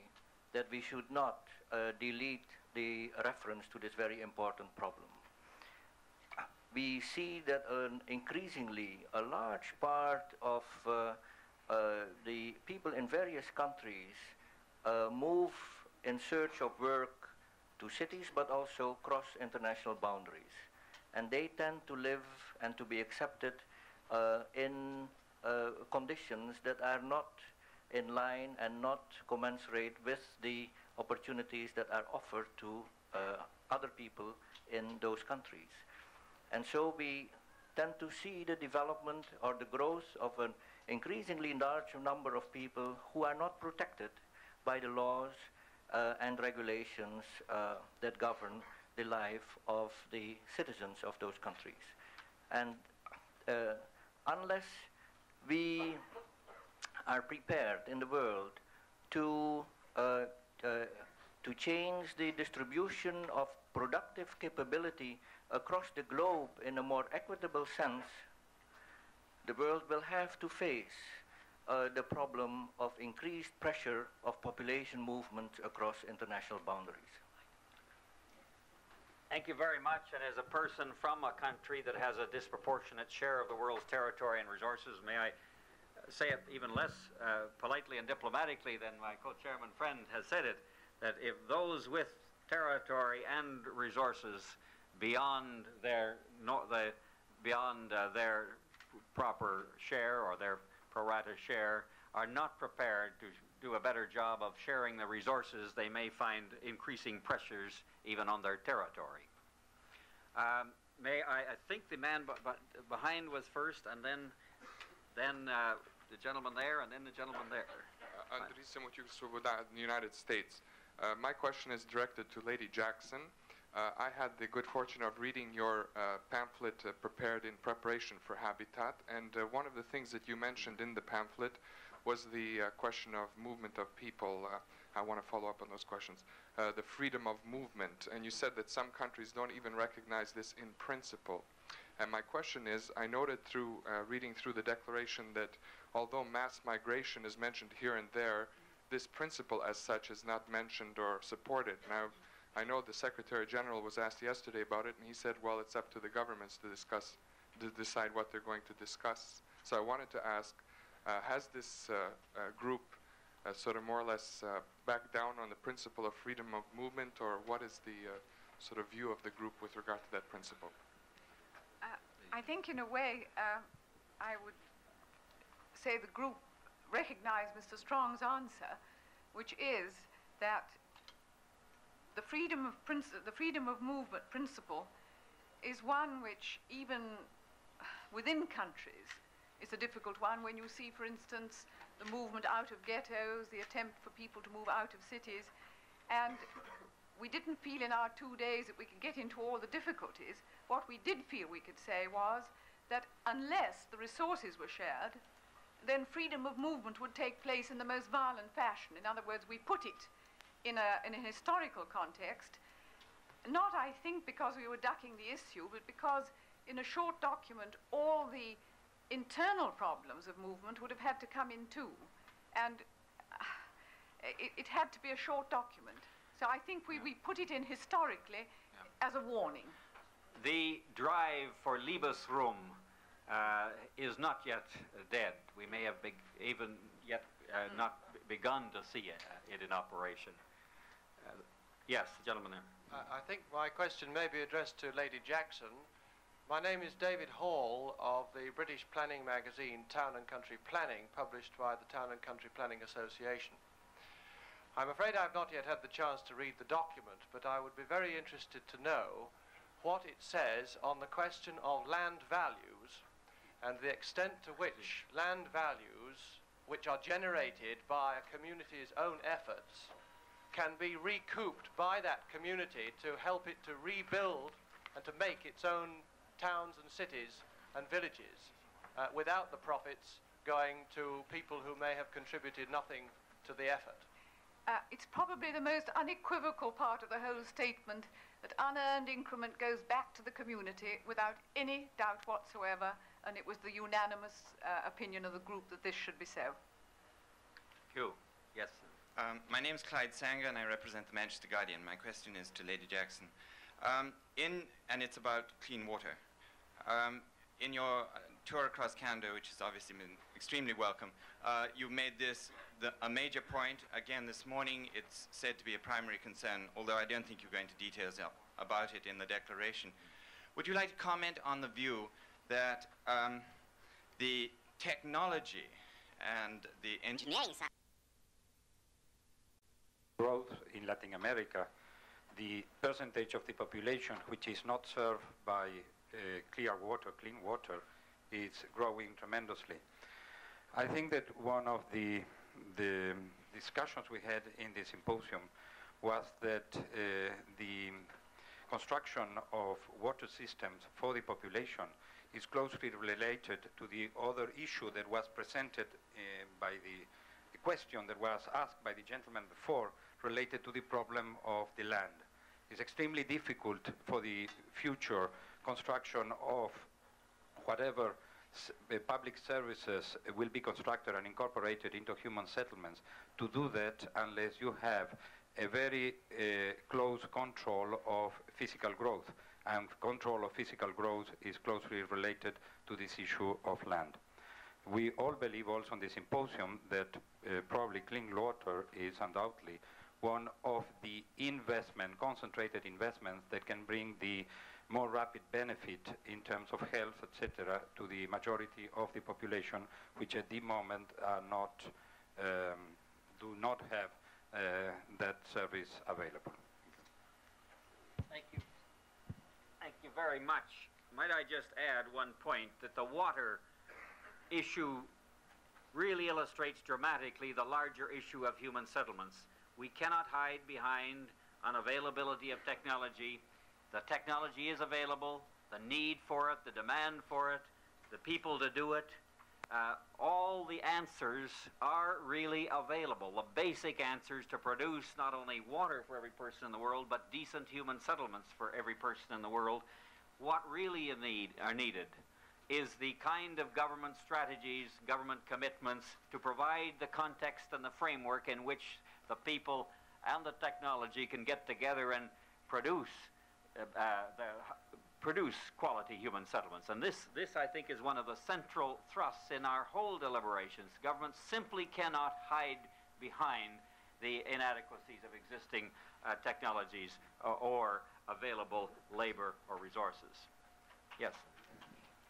[SPEAKER 18] that we should not uh, delete the reference to this very important problem. We see that an increasingly a large part of uh, uh, the people in various countries uh, move in search of work to cities but also cross international boundaries. And they tend to live and to be accepted uh, in uh, conditions that are not in line and not commensurate with the opportunities that are offered to uh, other people in those countries. And so we tend to see the development or the growth of an increasingly large number of people who are not protected by the laws uh, and regulations uh, that govern the life of the citizens of those countries. And uh, unless we are prepared in the world to, uh, to change the distribution of productive capability across the globe in a more equitable sense, the world will have to face uh, the problem of increased pressure of population movement across international boundaries.
[SPEAKER 2] Thank you very much. And as a person from a country that has a disproportionate share of the world's territory and resources, may I say it even less uh, politely and diplomatically than my co-chairman friend has said it, that if those with territory and resources beyond their no, the, beyond uh, their proper share or their pro rata share are not prepared to do a better job of sharing the resources, they may find increasing pressures even on their territory. Um, may I, I think the man behind was first, and then, then uh, the gentleman there, and then the gentleman there.
[SPEAKER 19] Uh, Andris the United States. Uh, my question is directed to Lady Jackson. Uh, I had the good fortune of reading your uh, pamphlet uh, prepared in preparation for Habitat, and uh, one of the things that you mentioned in the pamphlet was the uh, question of movement of people. I want to follow up on those questions. the freedom of movement, and you said that some countries don't even recognize this in principle. And my question is, I noted through reading through the declaration that although mass migration is mentioned here and there, this principle as such is not mentioned or supported. Now, I know the Secretary General was asked yesterday about it, and he said, well, it's up to the governments to discuss, to decide what they're going to discuss. So I wanted to ask, uh, has this uh, uh, group uh, sort of more or less uh, backed down on the principle of freedom of movement, or what is the uh, sort of view of the group with regard to that principle?
[SPEAKER 5] I think, in a way, uh, I would say the group recognized Mr. Strong's answer, which is that the freedom of the freedom of movement principle is one which even within countries is a difficult one when you see, for instance, the movement out of ghettos, the attempt for people to move out of cities, and we didn't feel in our two days that we could get into all the difficulties. What we did feel we could say was that unless the resources were shared, then freedom of movement would take place in the most violent fashion. In other words, we put it in a, in a historical context, not, I think, because we were ducking the issue, but because in a short document, all the internal problems of movement would have had to come in too. And uh, it, it, had to be a short document. So I think we, we put it in historically yeah. as a warning.
[SPEAKER 2] The drive for Lebensraum uh, is not yet dead. We may have even yet uh, mm. not begun to see it, uh, it in operation. Uh, yes, the gentleman there.
[SPEAKER 20] I think my question may be addressed to Lady Jackson. My name is David Hall of the British planning magazine Town and Country Planning, published by the Town and Country Planning Association. I'm afraid I've not yet had the chance to read the document, but I would be very interested to know what it says on the question of land values and the extent to which land values, which are generated by a community's own efforts, can be recouped by that community to help it to rebuild and to make its own towns and cities and villages uh, without the profits going to people who may have contributed nothing to the effort.
[SPEAKER 5] Uh, it's probably the most unequivocal part of the whole statement that unearned increment goes back to the community without any doubt whatsoever and it was the unanimous uh, opinion of the group that this should be so.
[SPEAKER 2] You, yes.
[SPEAKER 21] Um, my name is Clyde Sanger, and I represent the Manchester Guardian. My question is to Lady Jackson. Um, in and it's about clean water. Um, in your uh, tour across Canada, which has obviously been extremely welcome, uh, you made this the, a major point. Again, this morning it's said to be a primary concern, although I don't think you're going to details about it in the declaration. Would you like to comment on the view that um, the technology and the engineering side
[SPEAKER 22] growth in Latin America, the percentage of the population which is not served by uh, clear water, clean water, is growing tremendously. I think that one of the, the discussions we had in the symposium was that uh, the construction of water systems for the population is closely related to the other issue that was presented uh, by the, the, question that was asked by the gentleman before related to the problem of the land. It's extremely difficult for the future construction of whatever public services will be constructed and incorporated into human settlements to do that unless you have a very uh, close control of physical growth. And control of physical growth is closely related to this issue of land. We all believe also on the symposium that uh, probably clean water is undoubtedly one of the investment, concentrated investments that can bring the more rapid benefit in terms of health, etc., to the majority of the population, which at the moment are not, um, do not have uh, that service available.
[SPEAKER 2] Thank you. Thank you very much. Might I just add one point that the water issue really illustrates dramatically the larger issue of human settlements. We cannot hide behind unavailability of technology. The technology is available, the need for it, the demand for it, the people to do it. Uh, all the answers are really available. The basic answers to produce not only water for every person in the world, but decent human settlements for every person in the world. What really in need, are needed is the kind of government strategies, government commitments to provide the context and the framework in which the people and the technology can get together and produce produce quality human settlements. And this, this, I think, is one of the central thrusts in our whole deliberations. Governments simply cannot hide behind the inadequacies of existing uh, technologies uh, or available labor or resources. Yes,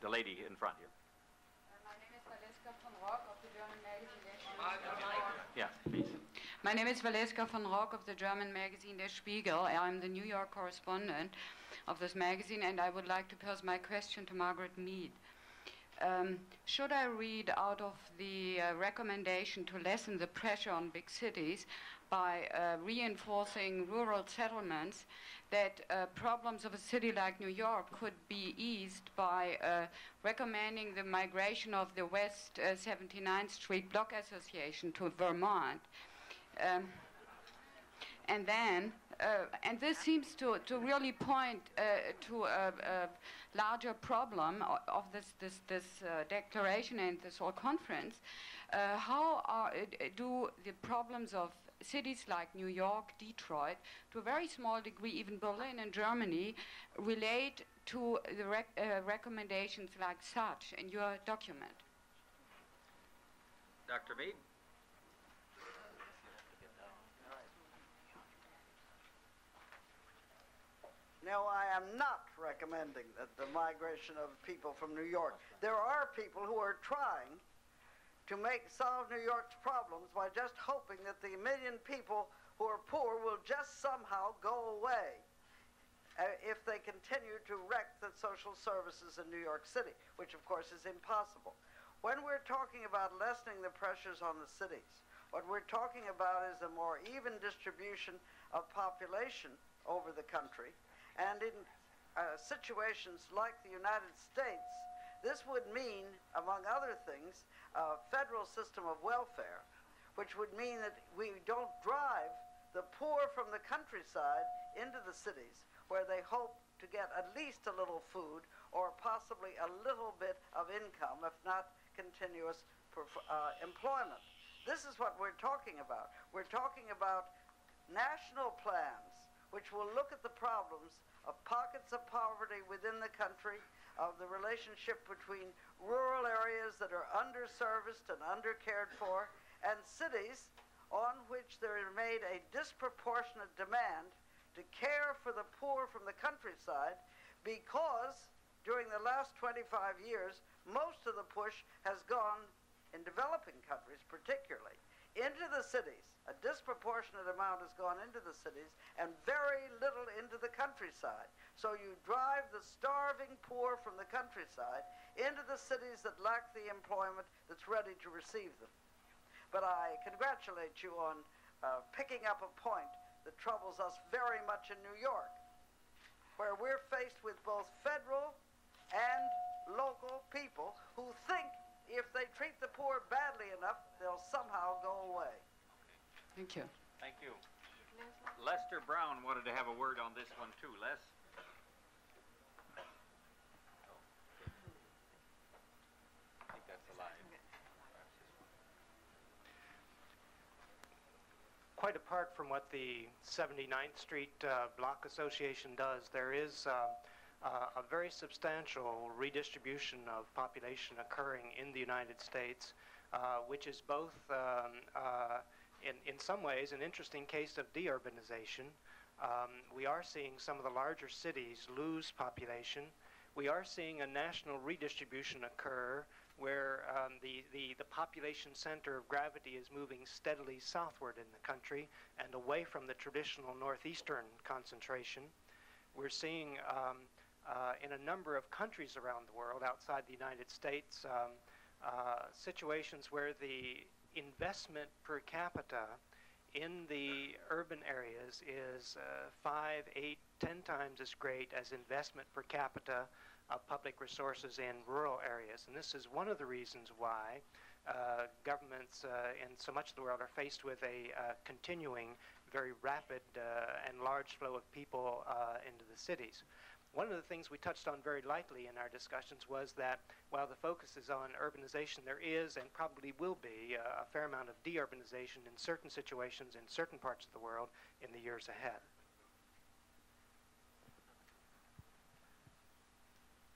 [SPEAKER 2] the lady in front here.
[SPEAKER 23] My name is Valeska von Roques of the German magazine Der
[SPEAKER 2] Yes, please.
[SPEAKER 23] My name is Valeska von Roques of the German magazine Der Spiegel. I'm the New York correspondent of this magazine, and I would like to pose my question to Margaret Mead. Um, should I read out of the uh, recommendation to lessen the pressure on big cities by uh, reinforcing rural settlements that uh, problems of a city like New York could be eased by uh, recommending the migration of the West uh, 79th Street Block Association to Vermont? Um, and then, uh, and this seems to, to really point uh, to a, a larger problem of this, this, this uh, declaration and this whole conference. Uh, how are, uh, do the problems of cities like New York, Detroit, to a very small degree, even Berlin and Germany, relate to the rec- uh, recommendations like such in your document?
[SPEAKER 2] Dr. Mead?
[SPEAKER 14] No, I am not recommending that the migration of people from New York. There are people who are trying to make solve New York's problems by just hoping that the million people who are poor will just somehow go away uh, if they continue to wreck the social services in New York City, which of course is impossible. When we're talking about lessening the pressures on the cities, what we're talking about is a more even distribution of population over the country. And in uh, situations like the United States, this would mean, among other things, a federal system of welfare, which would mean that we don't drive the poor from the countryside into the cities where they hope to get at least a little food or possibly a little bit of income, if not continuous uh, employment. This is what we're talking about. We're talking about national plans which will look at the problems of pockets of poverty within the country, of the relationship between rural areas that are underserviced and undercared for, and cities on which there is made a disproportionate demand to care for the poor from the countryside because during the last 25 years, most of the push has gone in developing countries, particularly, into the cities. A disproportionate amount has gone into the cities and very little into the countryside. So you drive the starving poor from the countryside into the cities that lack the employment that's ready to receive them. But I congratulate you on uh, picking up a point that troubles us very much in New York, where we're faced with both federal and local people who think if they treat the poor badly enough, they'll somehow go away.
[SPEAKER 23] Thank you.
[SPEAKER 2] Thank you. Lester Brown wanted to have a word on this one too. Les? I think that's the line.
[SPEAKER 17] quite apart from what the 79th Street uh, Block Association does, there is uh, uh, a very substantial redistribution of population occurring in the United States, uh, which is both, um, uh, in, in some ways, an interesting case of deurbanization. Um, we are seeing some of the larger cities lose population. We are seeing a national redistribution occur where um, the, the, the population center of gravity is moving steadily southward in the country and away from the traditional northeastern concentration. We're seeing um, uh, in a number of countries around the world outside the United States um, uh, situations where the investment per capita in the urban areas is uh, five, eight, ten times as great as investment per capita of public resources in rural areas. And this is one of the reasons why uh, governments uh, in so much of the world are faced with a uh, continuing, very rapid uh, and large flow of people uh, into the cities. One of the things we touched on very lightly in our discussions was that while the focus is on urbanization, there is and probably will be uh, a fair amount of deurbanization in certain situations in certain parts of the world in the years ahead.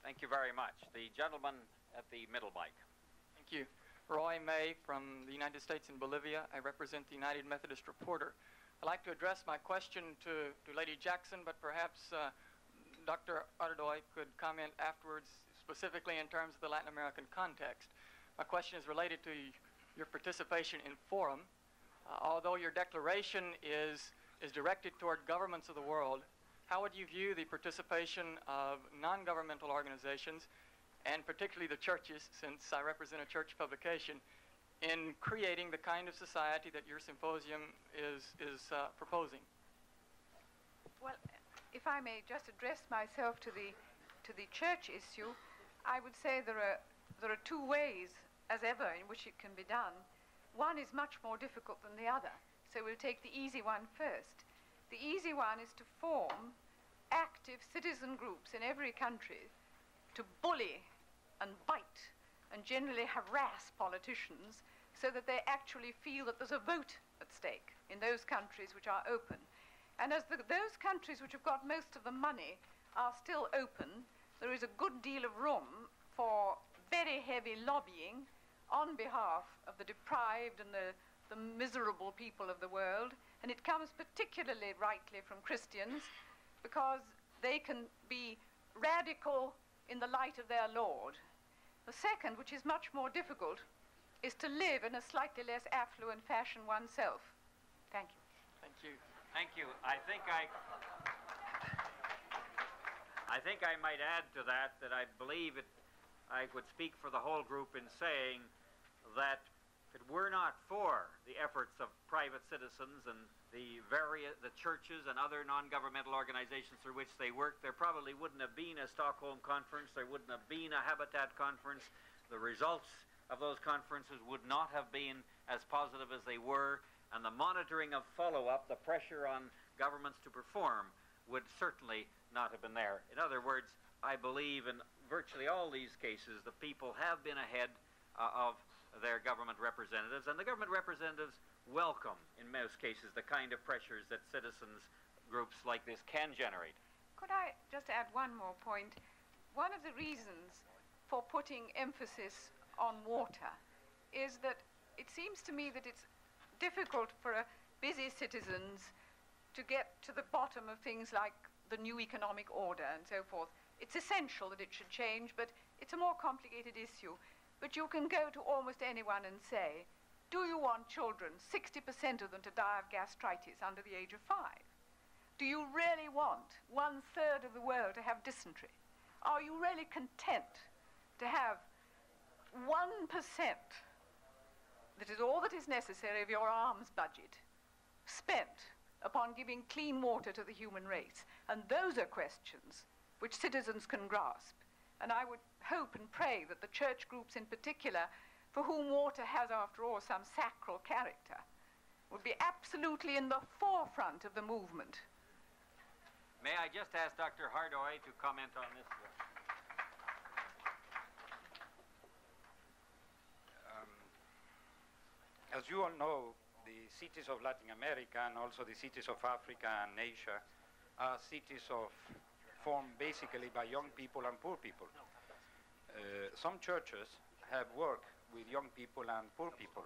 [SPEAKER 2] Thank you very much. The gentleman at the middle mic.
[SPEAKER 24] Thank you. Roy May from the United States in Bolivia. I represent the United Methodist Reporter. I'd like to address my question to, to Lady Jackson, but perhaps uh, Dr. Hardoy could comment afterwards, specifically in terms of the Latin American context. My question is related to your participation in Forum. Uh, although your declaration is, is directed toward governments of the world, how would you view the participation of non governmental organizations, and particularly the churches, since I represent a church publication, in creating the kind of society that your symposium is, is uh, proposing?
[SPEAKER 5] Well, if I may just address myself to the, to the church issue, I would say there are, there are two ways, as ever, in which it can be done. One is much more difficult than the other, so we'll take the easy one first. The easy one is to form active citizen groups in every country to bully and bite and generally harass politicians so that they actually feel that there's a vote at stake in those countries which are open. And as the, those countries which have got most of the money are still open, there is a good deal of room for very heavy lobbying on behalf of the deprived and the, the miserable people of the world. And it comes particularly rightly from Christians because they can be radical in the light of their Lord. The second, which is much more difficult, is to live in a slightly less affluent fashion oneself. Thank you.
[SPEAKER 24] Thank you.
[SPEAKER 2] I think I. I think I might add to that that I believe it. I would speak for the whole group in saying that if it were not for the efforts of private citizens and the various the churches and other non-governmental organizations through which they work, there probably wouldn't have been a Stockholm conference. There wouldn't have been a Habitat conference. The results of those conferences would not have been as positive as they were, and the monitoring of follow-up, the pressure on governments to perform, would certainly not have been there. In other words, I believe in virtually all these cases, the people have been ahead uh, of their government representatives, and the government representatives welcome, in most cases, the kind of pressures that citizens groups like this can generate.
[SPEAKER 5] Could I just add one more point? One of the reasons for putting emphasis on water is that it seems to me that it's difficult for busy citizens to get to the bottom of things like the new economic order and so forth. It's essential that it should change, but it's a more complicated issue. But you can go to almost anyone and say, do you want children, 60% of them, to die of gastritis under the age of five? Do you really want one third of the world to have dysentery? Are you really content to have 1% that is all that is necessary of your arms budget spent upon giving clean water to the human race? And those are questions which citizens can grasp. And I would hope and pray that the church groups in particular, for whom water has, after all, some sacral character, would be absolutely in the forefront of the movement.
[SPEAKER 2] May I just ask Dr. Hardoy to comment on this?
[SPEAKER 22] Um, as you all know, the cities of Latin America and also the cities of Africa and Asia are cities of formed basically by young people and poor people. Uh, some churches have worked with young people and poor people.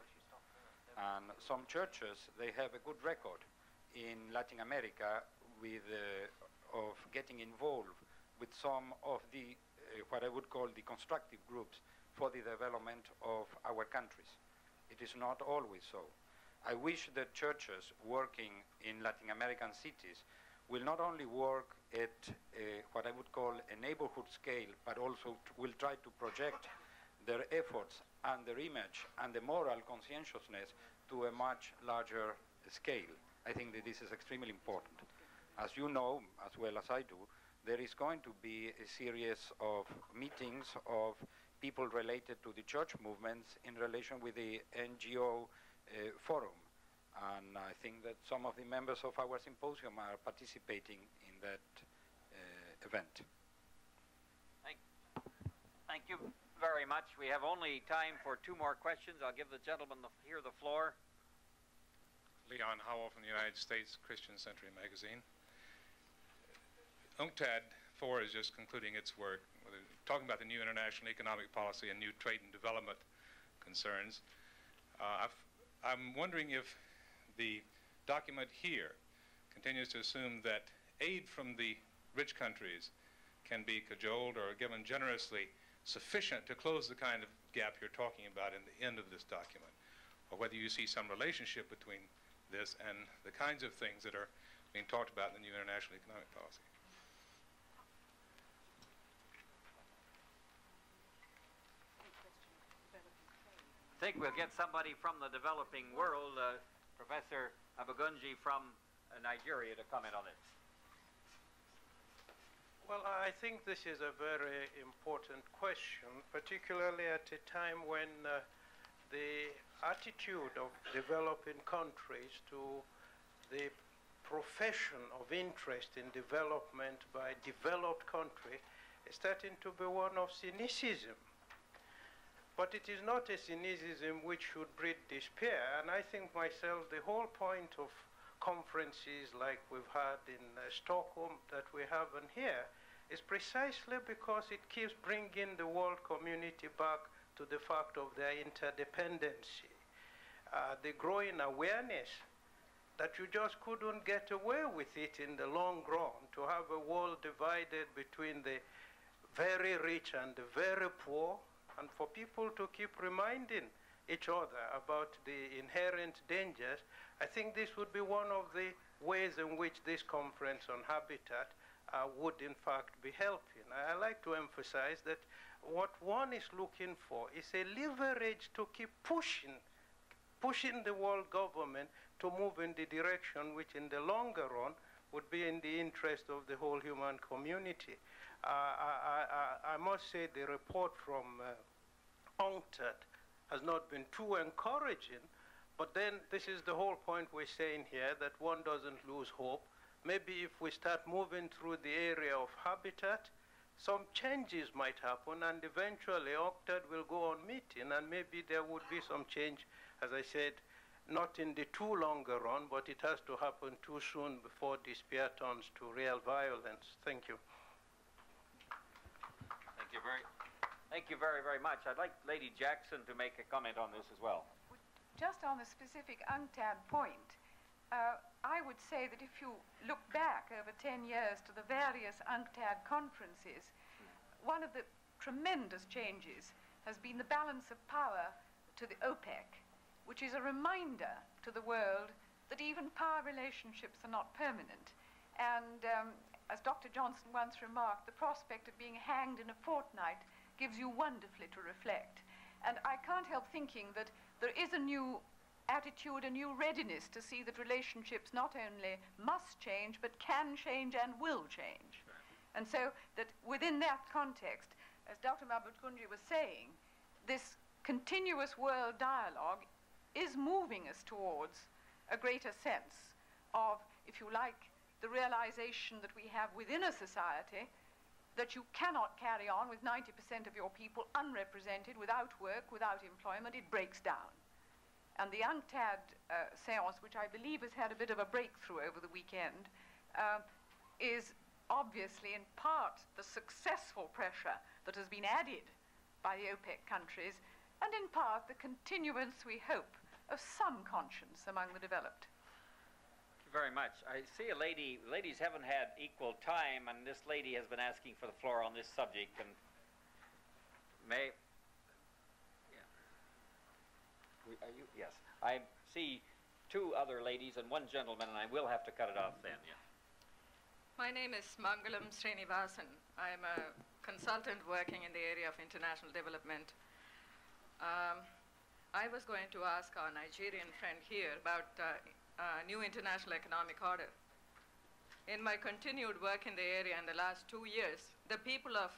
[SPEAKER 22] And some churches, they have a good record in Latin America with, uh, of getting involved with some of the, uh, what I would call the constructive groups for the development of our countries. It is not always so. I wish that churches working in Latin American cities will not only work at uh, what I would call a neighborhood scale, but also will try to project their efforts and their image and the moral conscientiousness to a much larger scale. I think that this is extremely important. As you know, as well as I do, there is going to be a series of meetings of people related to the church movements in relation with the NGO uh, forum. And I think that some of the members of our symposium are participating in that uh, event.
[SPEAKER 2] Thank, thank you very much. We have only time for two more questions. I'll give the gentleman the, here the floor.
[SPEAKER 25] Leon Howell from the United States Christian Century Magazine. UNCTAD 4 is just concluding its work, talking about the new international economic policy and new trade and development concerns. Uh, I'm wondering if the document here continues to assume that aid from the rich countries can be cajoled or given generously sufficient to close the kind of gap you're talking about in the end of this document, or whether you see some relationship between this and the kinds of things that are being talked about in the new international economic policy.
[SPEAKER 2] Think we'll get somebody from the developing world, uh, Professor Mabogunje from uh, Nigeria, to comment on this.
[SPEAKER 26] Well, I think this is a very important question, particularly at a time when uh, the attitude of developing countries to the profession of interest in development by developed country is starting to be one of cynicism. But it is not a cynicism which should breed despair, and I think myself the whole point of conferences like we've had in uh, Stockholm that we have in here is precisely because it keeps bringing the world community back to the fact of their interdependency. Uh, the growing awareness that you just couldn't get away with it in the long run, to have a world divided between the very rich and the very poor, and for people to keep reminding each other about the inherent dangers, I think this would be one of the ways in which this conference on habitat uh, would in fact be helping. I like to emphasize that what one is looking for is a leverage to keep pushing, pushing the world government to move in the direction which in the longer run would be in the interest of the whole human community. I, I, I, must say the report from uh, UNCTAD has not been too encouraging but then this is the whole point we're saying here that one doesn't lose hope. Maybe if we start moving through the area of habitat, some changes might happen and eventually UNCTAD will go on meeting and maybe there would be some change, as I said, not in the too longer run, but it has to happen too soon before despair turns to real violence. Thank you.
[SPEAKER 2] Thank you very, thank you very, very much. I'd like Lady Jackson to make a comment on this as well
[SPEAKER 5] just on the specific UNCTAD point, uh, I would say that if you look back over 10 years to the various UNCTAD conferences, one of the tremendous changes has been the balance of power to the OPEC, which is a reminder to the world that even power relationships are not permanent. And um, as Dr. Johnson once remarked, the prospect of being hanged in a fortnight gives you wonderfully to reflect. And I can't help thinking that there is a new attitude, a new readiness to see that relationships not only must change, but can change and will change. And so that within that context, as Dr. Mabogunje was saying, this continuous world dialogue is moving us towards a greater sense of, if you like, the realization that we have within a society that you cannot carry on with 90% of your people unrepresented, without work, without employment. It breaks down. And the UNCTAD uh, seance, which I believe has had a bit of a breakthrough over the weekend, uh, is obviously in part the successful pressure that has been added by the OPEC countries, and in part the continuance, we hope, of some conscience among the developed.
[SPEAKER 2] Very much. I see a lady, ladies haven't had equal time, and this lady has been asking for the floor on this subject, and may, yeah. Are you, yes. I see two other ladies and one gentleman, and I will have to cut it off then, yeah.
[SPEAKER 27] My name is Mangalam Srinivasan. I'm a consultant working in the area of international development. Um, I was going to ask our Nigerian friend here about uh, uh, new international economic order. In my continued work in the area in the last two years, the people of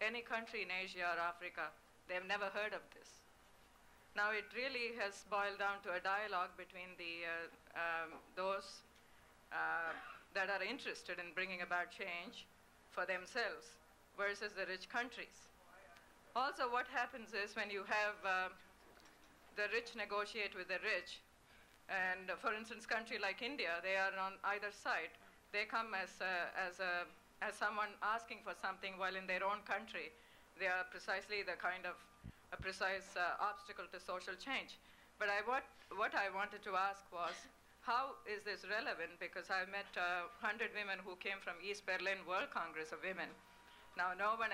[SPEAKER 27] any country in Asia or Africa, they've never heard of this. Now it really has boiled down to a dialogue between the, uh, um, those uh, that are interested in bringing about change for themselves versus the rich countries. Also, what happens is when you have uh, the rich negotiate with the rich, and uh, for instance, country like India, they are on either side. They come as, as, a, as someone asking for something, while in their own country, they are precisely the kind of a precise uh, obstacle to social change. But I, what, what I wanted to ask was, how is this relevant? Because I met uh, 100 women who came from East Berlin World Congress of Women. Now, no one